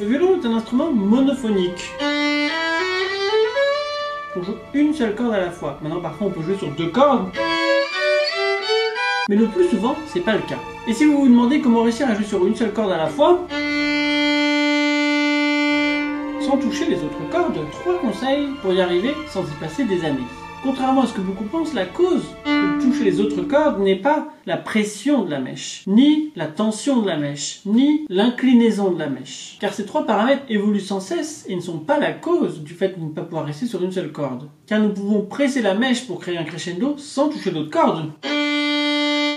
Le violon est un instrument monophonique. On joue une seule corde à la fois. Maintenant, parfois, on peut jouer sur deux cordes. Mais le plus souvent, c'est pas le cas. Et si vous vous demandez comment réussir à jouer sur une seule corde à la fois, sans toucher les autres cordes, trois conseils pour y arriver sans y passer des années. Contrairement à ce que beaucoup pensent, la cause de toucher les autres cordes n'est pas la pression de la mèche, ni la tension de la mèche, ni l'inclinaison de la mèche. Car ces trois paramètres évoluent sans cesse et ne sont pas la cause du fait de ne pas pouvoir rester sur une seule corde. Car nous pouvons presser la mèche pour créer un crescendo sans toucher d'autres cordes.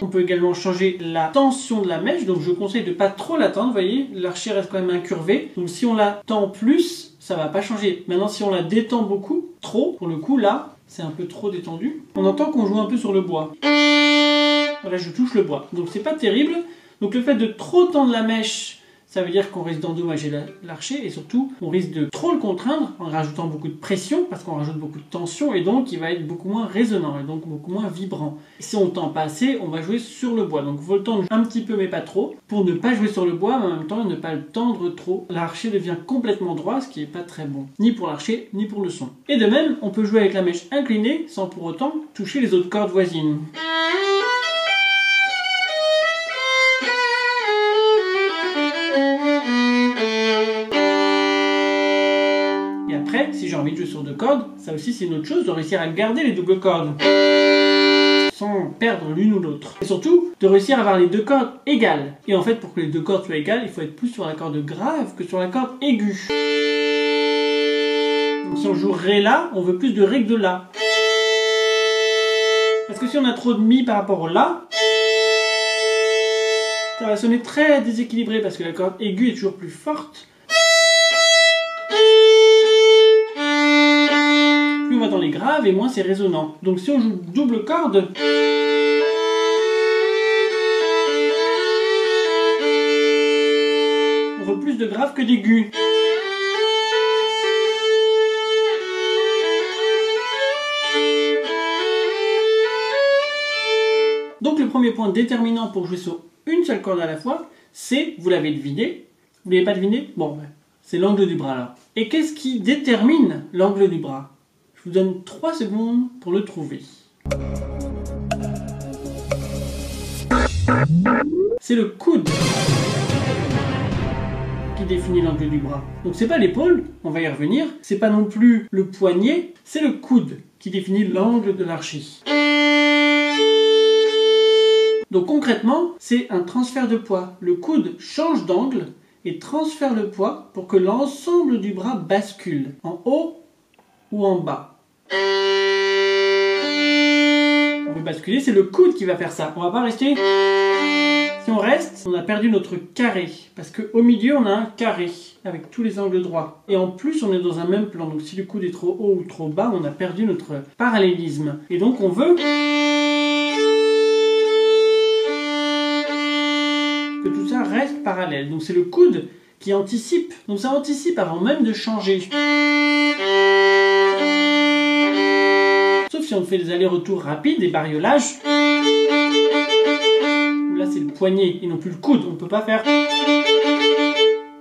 On peut également changer la tension de la mèche, donc je conseille de pas trop la tendre, vous voyez, l'archer reste quand même incurvé. Donc si on la tend plus, ça va pas changer. Maintenant si on la détend beaucoup, trop, pour le coup là, c'est un peu trop détendu. On entend qu'on joue un peu sur le bois. Voilà, je touche le bois. Donc c'est pas terrible. Donc le fait de trop tendre la mèche ça veut dire qu'on risque d'endommager l'archer et surtout on risque de trop le contraindre en rajoutant beaucoup de pression parce qu'on rajoute beaucoup de tension et donc il va être beaucoup moins résonnant et donc beaucoup moins vibrant. si on tend pas assez, on va jouer sur le bois. Donc il faut le tendre un petit peu mais pas trop pour ne pas jouer sur le bois mais en même temps ne pas le tendre trop. L'archer devient complètement droit ce qui n'est pas très bon, ni pour l'archer ni pour le son. Et de même, on peut jouer avec la mèche inclinée sans pour autant toucher les autres cordes voisines. Si j'ai envie de jouer sur deux cordes, ça aussi c'est une autre chose, de réussir à garder les doubles cordes sans perdre l'une ou l'autre. Et surtout, de réussir à avoir les deux cordes égales. Et en fait, pour que les deux cordes soient égales, il faut être plus sur la corde grave que sur la corde aiguë. si on joue Ré là, on veut plus de Ré que de La. Parce que si on a trop de Mi par rapport au La, ça va sonner très déséquilibré parce que la corde aiguë est toujours plus forte dans les graves et moins c'est résonnant. Donc si on joue double corde, on veut plus de graves que d'aigus. Donc le premier point déterminant pour jouer sur une seule corde à la fois, c'est, vous l'avez deviné, vous l'avez pas deviné? Bon, ben, c'est l'angle du bras là. Et qu'est-ce qui détermine l'angle du bras? Je vous donne 3 secondes pour le trouver. C'est le coude qui définit l'angle du bras. Donc c'est pas l'épaule, on va y revenir, c'est pas non plus le poignet, c'est le coude qui définit l'angle de l'archer. Donc concrètement, c'est un transfert de poids. Le coude change d'angle et transfère le poids pour que l'ensemble du bras bascule en haut ou en bas. On veut basculer, c'est le coude qui va faire ça. On va pas rester. Si on reste, on a perdu notre carré. Parce qu'au milieu, on a un carré avec tous les angles droits. Et en plus, on est dans un même plan. Donc si le coude est trop haut ou trop bas, on a perdu notre parallélisme. Et donc on veut que tout ça reste parallèle. Donc c'est le coude qui anticipe. Donc ça anticipe avant même de changer. On fait des allers-retours rapides, des bariolages, là c'est le poignet et non plus le coude, on ne peut pas faire.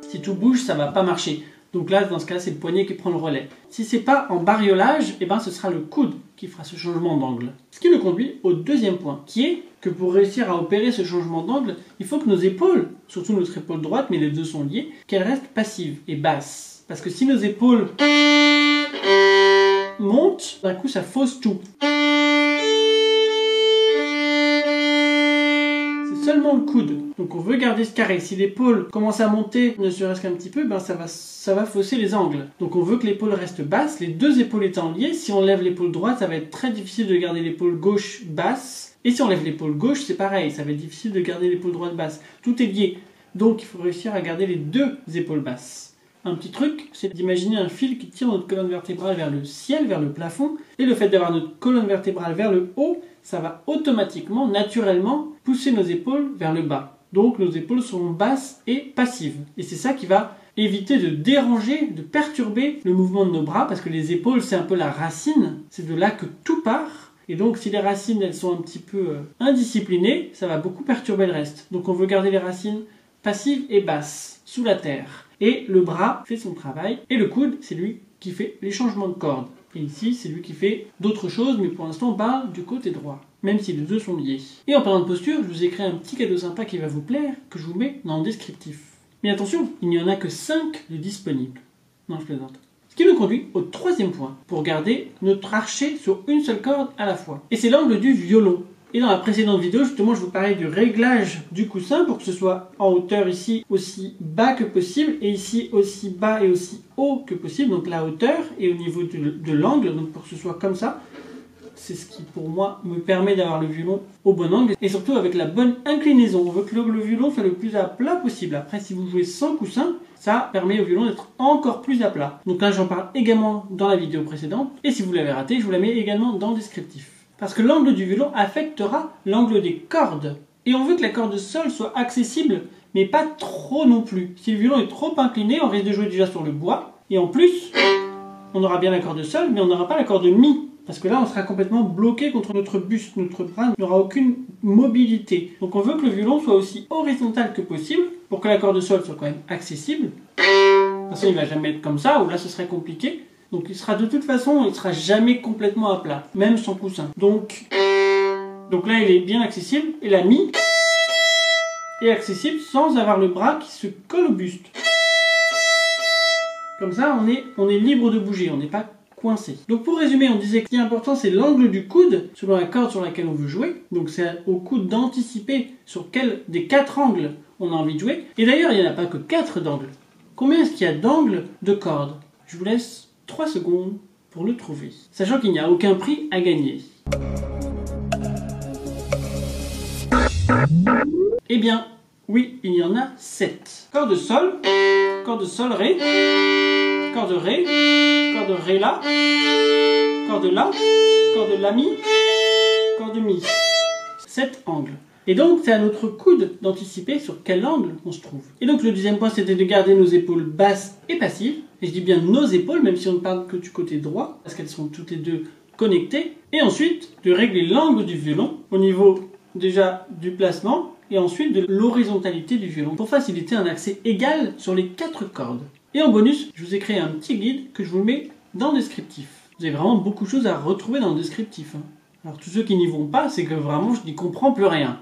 Si tout bouge, ça va pas marcher. Donc là, dans ce cas, c'est le poignet qui prend le relais. Si c'est pas en bariolage, eh ben, ce sera le coude qui fera ce changement d'angle. Ce qui nous conduit au deuxième point, qui est que pour réussir à opérer ce changement d'angle, il faut que nos épaules, surtout notre épaule droite, mais les deux sont liées, qu'elles restent passives et basses. Parce que si nos épaules d'un coup ça fausse tout. C'est seulement le coude. Donc on veut garder ce carré. Si l'épaule commence à monter, ne serait-ce qu'un petit peu, ben ça va, ça va fausser les angles. Donc on veut que l'épaule reste basse, les deux épaules étant liées. Si on lève l'épaule droite, ça va être très difficile de garder l'épaule gauche basse. Et si on lève l'épaule gauche, c'est pareil, ça va être difficile de garder l'épaule droite basse. Tout est lié. Donc il faut réussir à garder les deux épaules basses. Un petit truc, c'est d'imaginer un fil qui tire notre colonne vertébrale vers le ciel, vers le plafond, et le fait d'avoir notre colonne vertébrale vers le haut, ça va automatiquement, naturellement, pousser nos épaules vers le bas. Donc nos épaules seront basses et passives. Et c'est ça qui va éviter de déranger, de perturber le mouvement de nos bras, parce que les épaules, c'est un peu la racine, c'est de là que tout part. Et donc si les racines, elles sont un petit peu euh, indisciplinées, ça va beaucoup perturber le reste. Donc on veut garder les racines passives et basses, sous la terre. Et le bras fait son travail. Et le coude, c'est lui qui fait les changements de corde. Et ici, c'est lui qui fait d'autres choses, mais pour l'instant, on du côté droit, même si les deux sont liés. Et en parlant de posture, je vous ai créé un petit cadeau sympa qui va vous plaire, que je vous mets dans le descriptif. Mais attention, il n'y en a que 5 de disponibles. Non, je plaisante. Ce qui nous conduit au troisième point, pour garder notre archer sur une seule corde à la fois. Et c'est l'angle du violon. Et dans la précédente vidéo, justement, je vous parlais du réglage du coussin pour que ce soit en hauteur ici aussi bas que possible et ici aussi bas et aussi haut que possible. Donc la hauteur et au niveau de, l'angle, donc pour que ce soit comme ça. C'est ce qui pour moi me permet d'avoir le violon au bon angle et surtout avec la bonne inclinaison. On veut que le, violon soit le plus à plat possible. Après, si vous jouez sans coussin, ça permet au violon d'être encore plus à plat. Donc là, j'en parle également dans la vidéo précédente. Et si vous l'avez raté, je vous la mets également dans le descriptif. Parce que l'angle du violon affectera l'angle des cordes. Et on veut que la corde sol soit accessible, mais pas trop non plus. Si le violon est trop incliné, on risque de jouer déjà sur le bois. Et en plus, on aura bien la corde sol, mais on n'aura pas la corde mi. Parce que là, on sera complètement bloqué contre notre buste, notre bras n'aura aucune mobilité. Donc on veut que le violon soit aussi horizontal que possible pour que la corde sol soit quand même accessible. De toute façon, il va jamais être comme ça, ou là ce serait compliqué. Donc il sera de toute façon, il sera jamais complètement à plat, même sans coussin. Donc, donc là, il est bien accessible. Et la mi est accessible sans avoir le bras qui se colle au buste. Comme ça, on est, on est libre de bouger, on n'est pas coincé. Donc pour résumer, on disait que ce qui est important, c'est l'angle du coude selon la corde sur laquelle on veut jouer. Donc c'est au coude d'anticiper sur quel des quatre angles on a envie de jouer. Et d'ailleurs, il n'y en a pas que quatre d'angles. Combien est-ce qu'il y a d'angles de corde? Je vous laisse 3 secondes pour le trouver, sachant qu'il n'y a aucun prix à gagner. Eh bien, oui, il y en a 7. Corde sol, corde sol ré, corde ré, corde ré la, corde la, corde la mi, corde mi. 7 angles. Et donc, c'est à notre coude d'anticiper sur quel angle on se trouve. Et donc, le deuxième point, c'était de garder nos épaules basses et passives. Et je dis bien nos épaules, même si on ne parle que du côté droit, parce qu'elles sont toutes les deux connectées. Et ensuite, de régler l'angle du violon au niveau déjà du placement et ensuite de l'horizontalité du violon pour faciliter un accès égal sur les quatre cordes. Et en bonus, je vous ai créé un petit guide que je vous mets dans le descriptif. Vous avez vraiment beaucoup de choses à retrouver dans le descriptif. Hein. Alors tous ceux qui n'y vont pas, c'est que vraiment je n'y comprends plus rien.